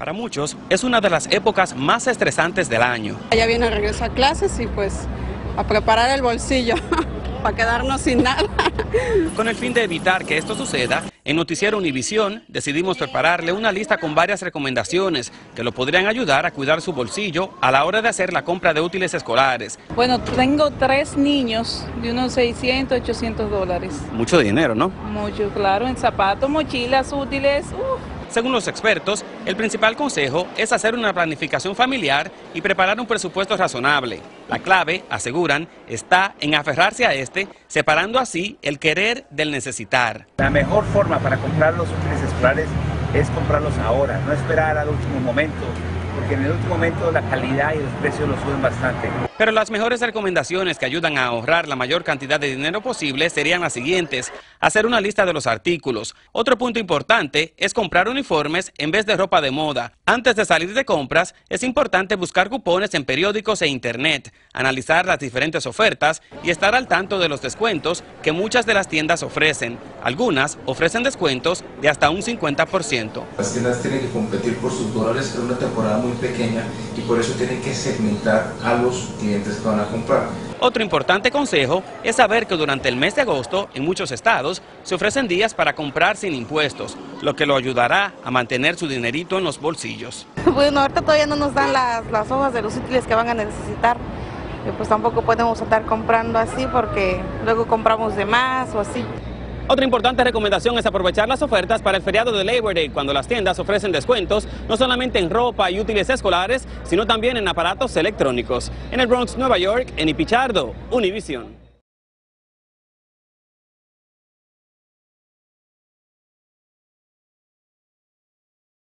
Para muchos es una de las épocas más estresantes del año. Ya viene el regreso a clases y pues a preparar el bolsillo para quedarnos sin nada. Con el fin de evitar que esto suceda, en Noticiero Univisión decidimos prepararle una lista con varias recomendaciones que lo podrían ayudar a cuidar su bolsillo a la hora de hacer la compra de útiles escolares. Bueno, tengo tres niños de unos 600, 800 dólares. Mucho dinero, ¿no? Mucho, claro, en zapatos, mochilas, útiles. uf. Según los expertos, el principal consejo es hacer una planificación familiar y preparar un presupuesto razonable. La clave, aseguran, está en aferrarse a este, separando así el querer del necesitar. La mejor forma para comprar los útiles escolares es comprarlos ahora, no esperar al último momento, porque en el último momento la calidad y los precios los suben bastante. Pero las mejores recomendaciones que ayudan a ahorrar la mayor cantidad de dinero posible serían las siguientes. Hacer una lista de los artículos. Otro punto importante es comprar uniformes en vez de ropa de moda. Antes de salir de compras, es importante buscar cupones en periódicos e internet, analizar las diferentes ofertas y estar al tanto de los descuentos que muchas de las tiendas ofrecen. Algunas ofrecen descuentos de hasta un 50%. Las tiendas tienen que competir por sus dólares en una temporada muy pequeña y por eso tienen que segmentar a los clientes que van a comprar. Otro importante consejo es saber que durante el mes de agosto en muchos estados se ofrecen días para comprar sin impuestos, lo que lo ayudará a mantener su dinerito en los bolsillos. Bueno, ahorita todavía no nos dan las, las hojas de los útiles que van a necesitar. Y pues tampoco podemos estar comprando así porque luego compramos de más o así. Otra importante recomendación es aprovechar las ofertas para el feriado de Labor Day, cuando las tiendas ofrecen descuentos no solamente en ropa y útiles escolares, sino también en aparatos electrónicos. En el Bronx, Nueva York, en Pichardo, Univision.